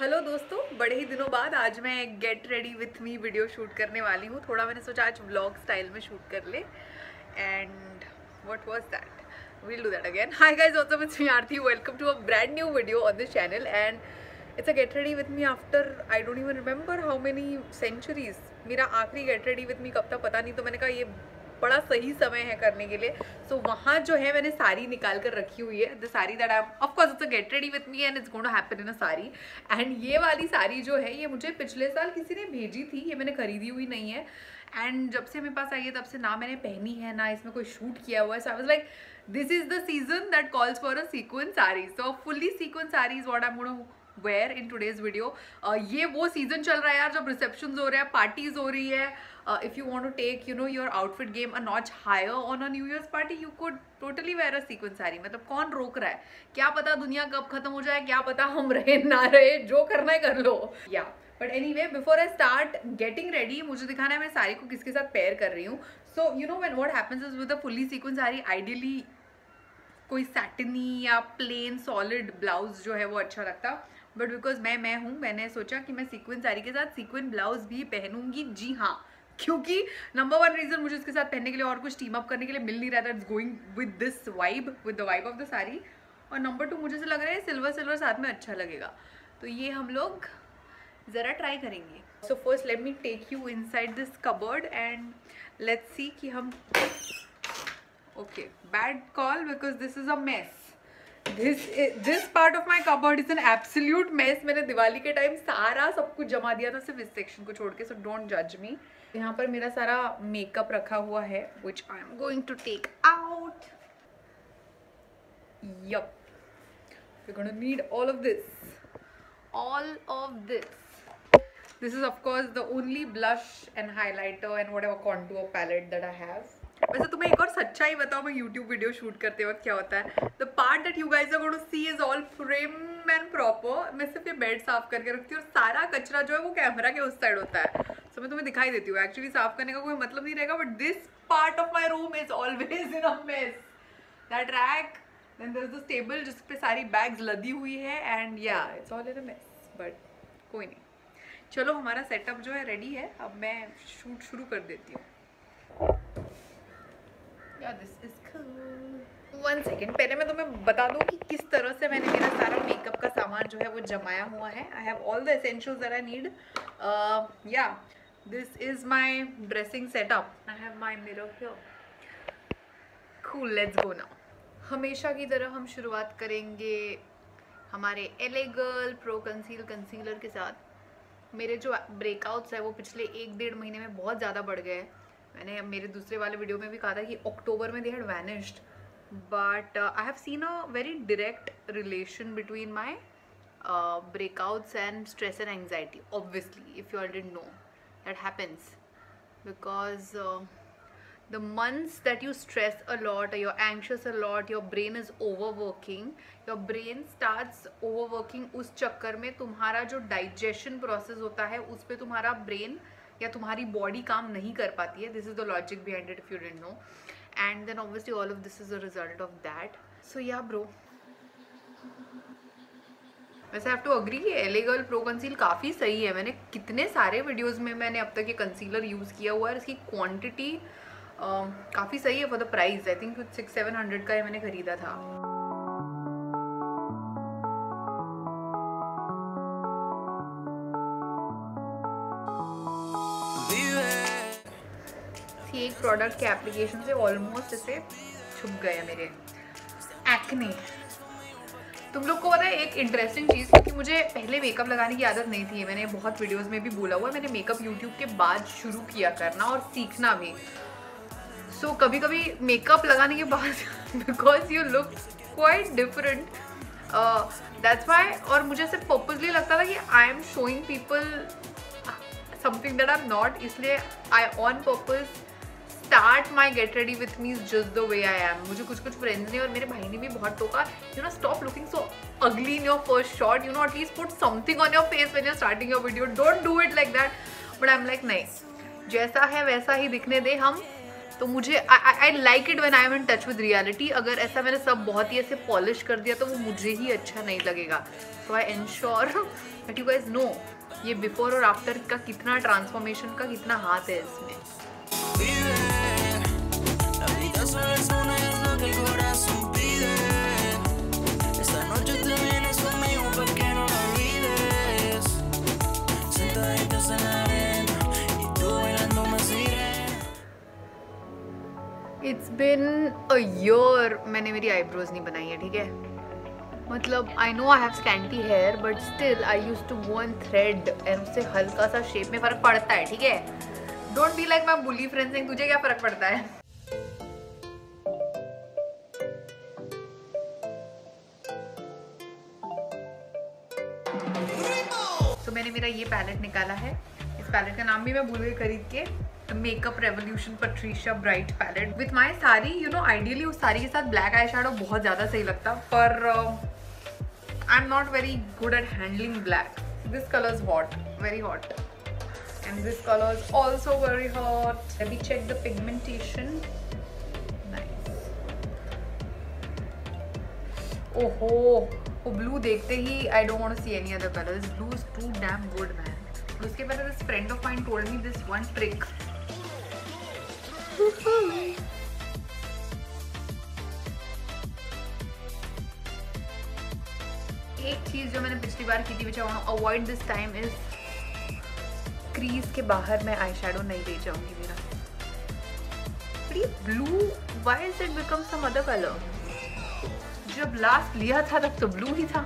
Hello दोस्तों, बड़े ही दिनों बाद आज मैं get ready with me video shoot करने वाली हूँ। थोड़ा मैंने सोचा आज व्लॉग स्टाइल में शूट कर ले। And what was that we'll do that again hi guys also miss me Aarti welcome to a brand new video on this channel and it's a get ready with me after I don't even remember how many centuries मेरा आखिरी gate ready with मी कब था पता नहीं तो मैंने कहा ये बड़ा सही समय है करने के लिए। सो so, वहाँ जो है मैंने साड़ी निकाल कर रखी हुई है। The sari that I of course it's get ready with me and it's going happen in a sari and ये वाली साड़ी जो है ये मुझे पिछले साल किसी ने भेजी थी। ये मैंने खरीदी हुई नहीं है। एंड जब से मेरे पास आई है तब से ना मैंने पहनी है ना इसमें कोई शूट किया हुआ है। So I was like this is the season that calls for a sequence sari so fully sequence sari is what I am wear in today's video ये वो सीज़न चल रहा है यार जब रिसेप्शन हो रहे हैं पार्टीज़ हो रही है if you want to take you know your outfit game a notch higher on a New Year's party you could totally wear a sequence sari मतलब कौन रोक रहा है? क्या पता दुनिया कब खत्म हो जाए, क्या पता हम रहे ना रहे, जो करना है कर लो। या but anyway before I start getting ready मुझे दिखाना है मैं साड़ी को किसके साथ पेयर कर रही हूँ। So you know when what happens is with fully sequence sari ideally कोई सैटनी या प्लेन सॉलिड ब्लाउज जो है वो अच्छा लगता। बट बिकॉज़ मैं मैं हूँ, मैंने सोचा कि मैं सीक्वेंस साड़ी के साथ सीक्वेंस ब्लाउज भी पहनूँगी। जी हाँ क्योंकि नंबर वन रीजन मुझे इसके साथ पहनने के लिए और कुछ टीम अप करने के लिए मिल नहीं रहा था it's going with this vibe with the vibe of the sari. और नंबर टू मुझे से लग रहा है सिल्वर सिल्वर साथ में अच्छा लगेगा। तो ये हम लोग ज़रा ट्राई करेंगे। So first let me take you inside this cupboard and let's see कि हम okay bad call because this is a mess this part of my cupboard is an absolute mess मैंने दिवाली के टाइम सारा सब कुछ जमा दिया था, सिर्फ़ इस सेक्शन को छोड़ के सो डोंट जज मी यहाँ पर मेरा सारा मेकअप रखा हुआ है which I am going to take out need all of this all of this this is of course the only blush and highlighter and whatever contour a palette that I have वैसे तुम्हें एक और सच्चाई बताओ मैं YouTube video shoot करते वक्त क्या होता है? The part that you guys are see is all frame and proper मैं सिर्फ़ ये बेड साफ़ करके रखती हूँ और सारा कचरा जो है वो कैमरा के उस साइड होता है। सो so, मैं तुम्हें दिखाई देती हूँ एक्चुअली साफ़ करने का कोई मतलब नहीं रहेगा but this part of my room is always in a that rack then there is this table जिस सारी बैग्स लदी हुई है एंड या it's all in a mess but कोई नहीं। चलो हमारा सेटअप जो है रेडी है अब मैं शूट शुरू कर देती हूँ। वन सेकेंड पहले मैं तुम्हें बता दूँ कि किस तरह से मैंने मेरा सारा मेकअप का सामान जो है वो जमाया हुआ है. I have all the essentials that I need या is my dressing setup. I have my mirror here. Cool, let's go now. हमेशा की तरह हम शुरुआत करेंगे हमारे एले गर्ल प्रो कंसील कंसीलर के साथ. मेरे जो ब्रेकआउट्स है वो पिछले एक डेढ़ महीने में बहुत ज़्यादा बढ़ गए मैंने मेरे दूसरे वाले वीडियो में भी कहा था कि अक्टूबर में they had vanished but I have seen a very direct relation between my breakouts and stress and anxiety obviously if you already know that happens because the months that you stress a lot your anxious a lot your brain is over working your brain start over working उस चक्कर में तुम्हारा जो digestion process होता है, उस पर तुम्हारा ब्रेन. या तुम्हारी बॉडी काम नहीं कर पाती है this is the logic behind it if you didn't know. And then obviously all of this is a result of that. So yeah, bro. वैसे हैव टू अग्री कि एले गर्ल प्रो कंसील काफ़ी सही है। मैंने कितने सारे videos में मैंने अब तक ये कंसीलर यूज़ किया हुआ है इसकी क्वांटिटी काफ़ी सही है for the price I think six seven hundred का ही मैंने ख़रीदा था। प्रोडक्ट के एप्लीकेशन से ऑलमोस्ट इसे छुप गए मेरे। एक्ने तुम लोग को पता है एक इंटरेस्टिंग चीज़ क्योंकि मुझे पहले मेकअप लगाने की आदत नहीं थी। मैंने बहुत वीडियोस में भी बोला हुआ है मैंने मेकअप यूट्यूब के बाद शुरू किया करना और सीखना भी। सो so, कभी कभी मेकअप लगाने के बाद because you look quite different that's why और मुझे सिर्फ़ पर्पजली लगता था कि I am showing people something that I am not इसलिए I on purpose start my get ready with me just the way I am मुझे कुछ कुछ फ्रेंड्स ने और मेरे भाई ने भी बहुत टोका you know stop looking so ugly in your first shot you know at least put something on your face when you're starting your video don't do it like that but I am like नहीं, जैसा है वैसा ही दिखने दे हम. तो मुझे I like it when I am in touch with reality अगर ऐसा मैंने सब बहुत ही ऐसे पॉलिश कर दिया तो वो मुझे ही अच्छा नहीं लगेगा. So I ensure but you guys know ये बिफोर और आफ्टर का कितना ट्रांसफॉर्मेशन का कितना हाथ है इसमें. इट्स बिन अ मैंने मेरी आईब्रोज नहीं बनाई है, ठीक है? मतलब I know I have scanty hair but still I use to go and thread and उससे हल्का सा शेप में फ़र्क पड़ता है, ठीक है? Don't be like my bully friend saying तुझे क्या फ़र्क पड़ता है? मैंने मेरा ये पैलेट निकाला है। इस पैलेट का नाम भी मैं भूल गई खरीद के। Makeup Revolution Patricia Bright palette with my sari you know ideally उस साड़ी के साथ ब्लैक आई बहुत ज़्यादा सही लगता। पर I am not very good at handling black this colour is hot very hot color is also very hot. Let me check the pigmentation. Nice. oh वो blue देखते ही I don't want to see any other colour blue is too damn good man उसके बाद this friend of mine told me this one trick एक चीज़ जो मैंने पिछली बार की थी which I avoid this time is crease के बाहर मैं आई शेडो नहीं ले जाऊँगी मेरा। Blue why is it become some other colour जब लास्ट लिया था, तब तो ब्लू ही था।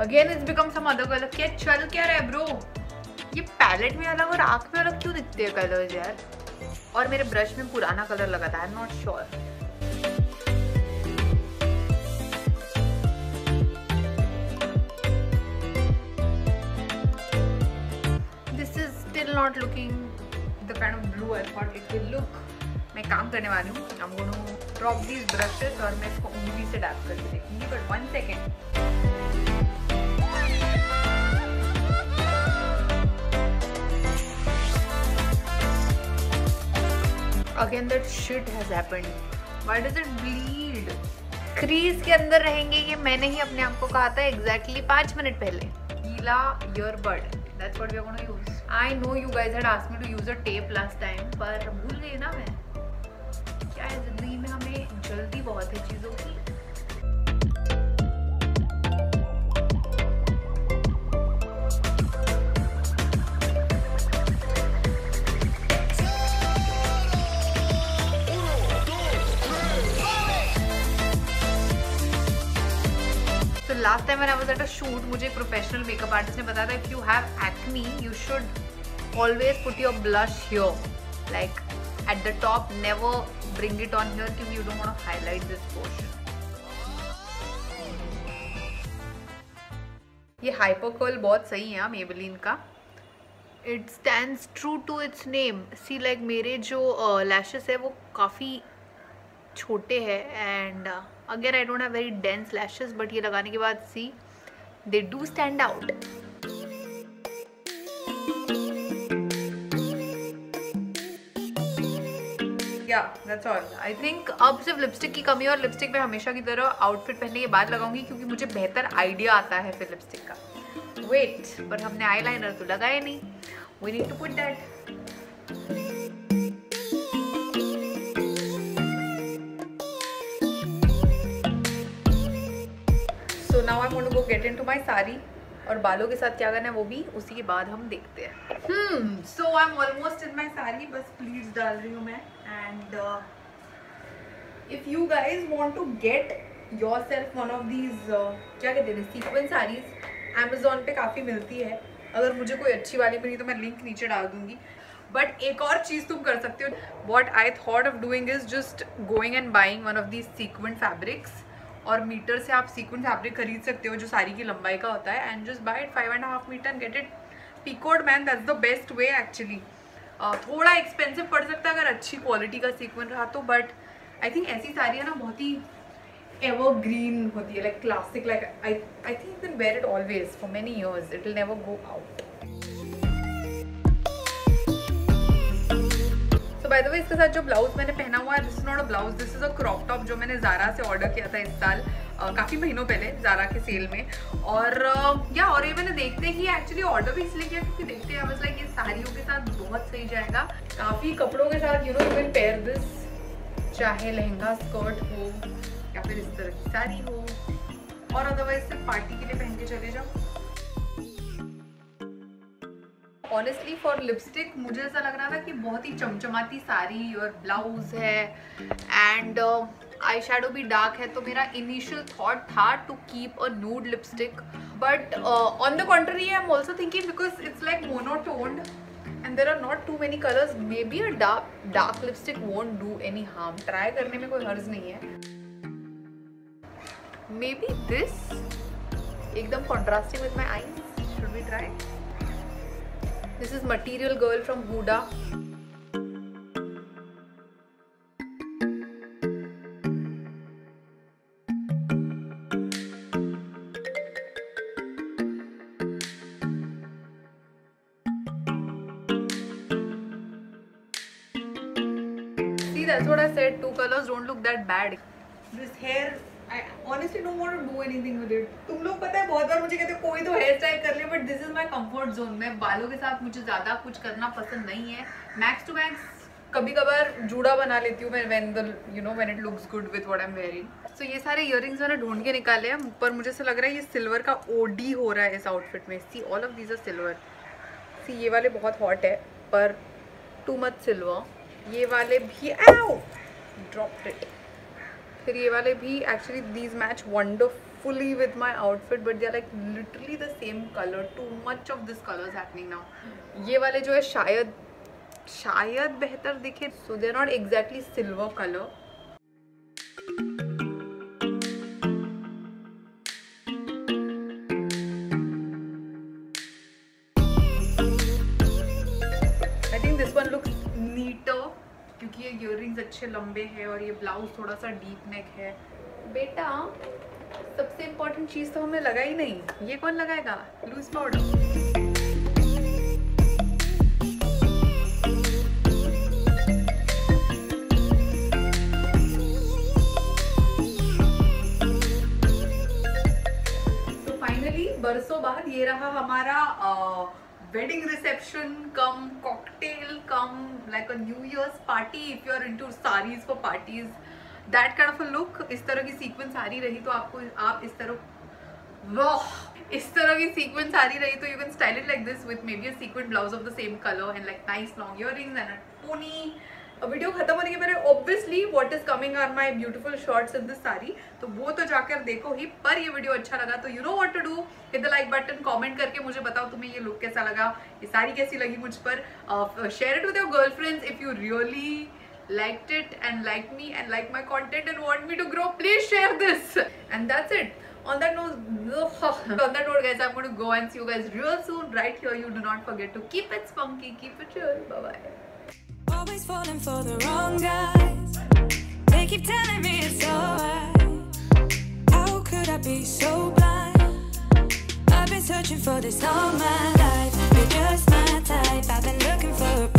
Again it's become some other colour क्या चल क्या रहा है ब्रो ये पैलेट में अलग और आँख में अलग क्यों दिखते हैं कलर्स यार? और मेरे ब्रश में पुराना कलर लगा था I am not sure not looking the kind of blue I thought it will look मैं काम करने वाली हूँ। I am going drop these brushes और मैं इसको उंगली से डैप करके देखूँगी but one second again, that shit has happened. Why does it bleed? Crease के अंदर रहेंगे ये मैंने ही अपने आप को कहा था एग्जैक्टली exactly पाँच मिनट पहले। गीला earbud that's what we are gonna use I know you guys had asked me to use a tape last time पर भूल गई ना मैं। Last time I was at a shoot मुझे प्रोफेशनल मेकअप आर्टिस्ट ने बताया था if you have acne you should always put your blush here like at the top never bring it on here क्योंकि you don't highlight this portion ये हाइपोकर्ल बहुत सही है Maybelline का। It stand true to its name see like मेरे जो lashes uh, है वो काफ़ी छोटे हैं and again I don't have very dense lashes but ये लगाने के बाद see they do stand out that's all I think अब सिर्फ़ लिपस्टिक की कमी और लिपस्टिक में हमेशा की तरह आउटफिट पहनने के बाद लगाऊँगी क्योंकि मुझे बेहतर आइडिया आता है फिर लिपस्टिक का। वेट पर हमने आईलाइनर तो लगाया नहीं। We need to put that so now I want to go get into my sari और बालों के साथ क्या करना है वो भी उसी के बाद हम देखते हैं। So I am almost in my sari बस प्लीज़ डाल रही हूँ मैं। And if you guys want to get yourself one of these क्या कहते हैं सीक्वेंस साड़ीज अमेजोन पे काफ़ी मिलती है। अगर मुझे कोई अच्छी वाली मिली तो मैं लिंक नीचे डाल दूँगी। बट एक और चीज़ तुम कर सकते हो। What I thought of doing is just going and buying one of these sequin fabrics और मीटर से आप सीक्वेंट फैब्रिक खरीद सकते हो, जो साड़ी की लंबाई का होता है। And just buy it five and half metre get it picoed man that's the best way actually थोड़ा एक्सपेंसिव पड़ सकता है अगर अच्छी क्वालिटी का सीक्वेंट रहा तो बट आई थिंक ऐसी साड़ियाँ ना, बहुत ही evergreen होती है like classic like I I think can wear it always for many years. It will never go out. By the way इसके साथ जो ब्लाउज मैंने पहना हुआ है this is not a blouse this is a crop top जो मैंने Zara से ऑर्डर किया था इस साल uh, काफ़ी महीनों पहले जारा के सेल में। और या और ये मैंने देखते ही एक्चुअली ऑर्डर भी इसलिए किया क्योंकि देखते हैं बस लाइक ये साड़ियों के साथ बहुत सही जाएगा। काफ़ी कपड़ों के साथ you know can pair this चाहे लहंगा स्कर्ट हो या फिर इस तरह की साड़ी हो और अदरवाइज़ सिर्फ़ पार्टी के लिए पहन के चले जाओ। ऑनेस्टली फॉर लिपस्टिक मुझे ऐसा लग रहा था कि बहुत ही चमचमाती साड़ी और ब्लाउज है। एंड आई शेडो भी डार्क है तो मेरा इनिशियल थॉट था to keep a nude lipstick but on the contrary I am also thinking because it's like monotoned and there are not too many colours maybe a dark dark lipstick won't do any harm try करने में कोई हर्ज नहीं है। Maybe this एकदम contrasting with my eyes should we try This is Material Girl from Huda. See, that's what I said. Two colors don't look that bad. This hair Honestly don't want to do anything with it. तुम लोग पता है, बहुत बार मुझे कहते कोई तो hair style कर ले but this is my comfort zone मैं बालों के साथ मुझे ज़्यादा कुछ करना पसंद नहीं है. मैक्स टू मैक्स कभी कभार जूड़ा बना लेती हूँ मैं when the you know when it looks good with I am wearing so ये सारे इयर मैंने ढूंढ के निकाले हैं. पर मुझे ऐसा लग रहा है ये सिल्वर का ओडी हो रहा है इस आउटफिट में. See all of these are silver see ये वाले बहुत हॉट है, पर टू मच सिल्वर ये वाले भी ड्रॉप इट फिर ये वाले भी actually these match wonderfully with my outfit but they are like literally the same colour too much of this colour happening now ये वाले जो है शायद शायद बेहतर दिखे so they are not exactly silver colour ear अच्छे लंबे हैं और ये ब्लाउज थोड़ा सा डीप नेक है। बेटा सबसे इम्पोर्टेंट चीज़ तो हमें लगा ही नहीं। ये कौन लगाएगा? लूज पाउडर बरसों बाद ये रहा हमारा आ, wedding reception, come cocktail, come like a new year's party, if you are into saris for parties, that kind of a look. इस तरह की सीक्वेंस आ रही रही तो आपको, आप इस तरह, वाह! इस तरह की सीक्वेंस आ रही रही तो you can style it like this with maybe a sequin blouse of the same colour and like nice long earrings and a pony video खत्म होने के पहले obviously what is coming are my beautiful shorts in this sari तो वो तो जाकर देखो ही, पर ये वीडियो अच्छा लगा तो you know what to do hit the like button comment करके मुझे बताओ तुम्हें ये लुक कैसा लगा, ये सारी कैसी लगी मुझ पर. Share it with your girlfriends if you really like it and like me and like my content and want me to grow please share this and that's it on that note, on that note, guys, i'm going to go and see you guys real soon. Right here, you do not forget to keep it funky keep it chill. Bye bye Always falling for the wrong guys. They keep telling me it's alright. How could I be so blind? I've been searching for this all my life. You're just my type. I've been looking for